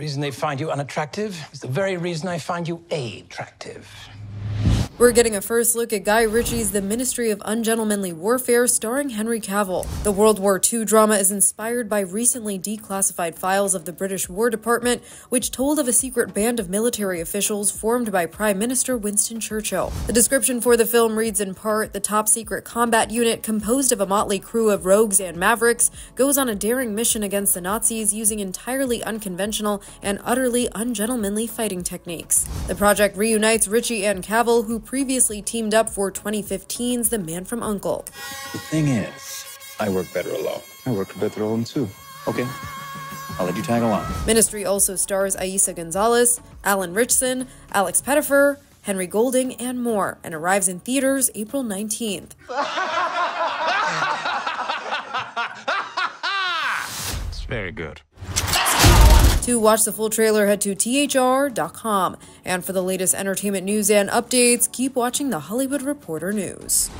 reason they find you unattractive is the very reason I find you attractive. We're getting a first look at Guy Ritchie's The Ministry of Ungentlemanly Warfare starring Henry Cavill. The World War II drama is inspired by recently declassified files of the British War Department, which told of a secret band of military officials formed by Prime Minister Winston Churchill. The description for the film reads in part The top secret combat unit, composed of a motley crew of rogues and mavericks, goes on a daring mission against the Nazis using entirely unconventional and utterly ungentlemanly fighting techniques. The project reunites Ritchie and Cavill, who previously teamed up for 2015's The Man from Uncle. The thing is, I work better alone. I work better alone too. Okay. I'll let you tag along. Ministry also stars Eiza Gonzalez, Alan Ritchson, Alex Pettyfer, Henry Golding, and more, and arrives in theaters April 19th. It's very good. To watch the full trailer, head to thr.com. And for the latest entertainment news and updates, keep watching the Hollywood Reporter News.